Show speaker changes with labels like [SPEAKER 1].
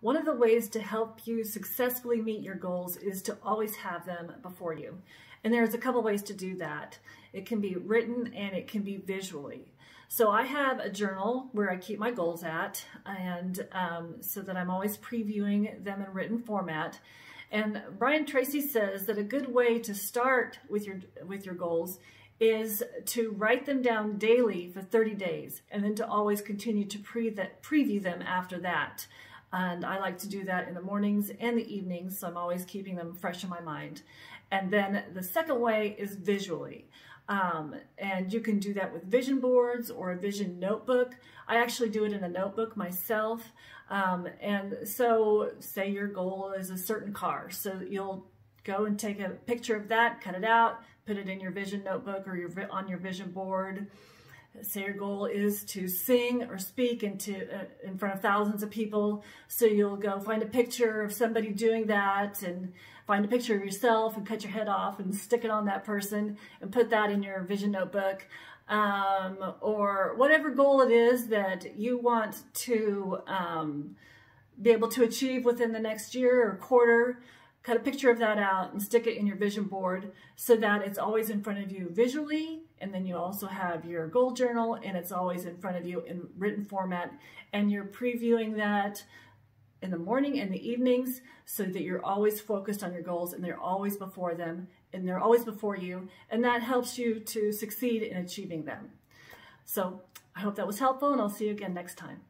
[SPEAKER 1] One of the ways to help you successfully meet your goals is to always have them before you. And there's a couple ways to do that. It can be written and it can be visually. So I have a journal where I keep my goals at and um, so that I'm always previewing them in written format. And Brian Tracy says that a good way to start with your, with your goals is to write them down daily for 30 days and then to always continue to pre that, preview them after that. And I like to do that in the mornings and the evenings, so I'm always keeping them fresh in my mind. And then the second way is visually. Um, and you can do that with vision boards or a vision notebook. I actually do it in a notebook myself. Um, and so say your goal is a certain car. So you'll go and take a picture of that, cut it out, put it in your vision notebook or your on your vision board. Say your goal is to sing or speak into uh, in front of thousands of people. So you'll go find a picture of somebody doing that and find a picture of yourself and cut your head off and stick it on that person and put that in your vision notebook. Um, or whatever goal it is that you want to um, be able to achieve within the next year or quarter cut a picture of that out and stick it in your vision board so that it's always in front of you visually and then you also have your goal journal and it's always in front of you in written format and you're previewing that in the morning and the evenings so that you're always focused on your goals and they're always before them and they're always before you and that helps you to succeed in achieving them. So I hope that was helpful and I'll see you again next time.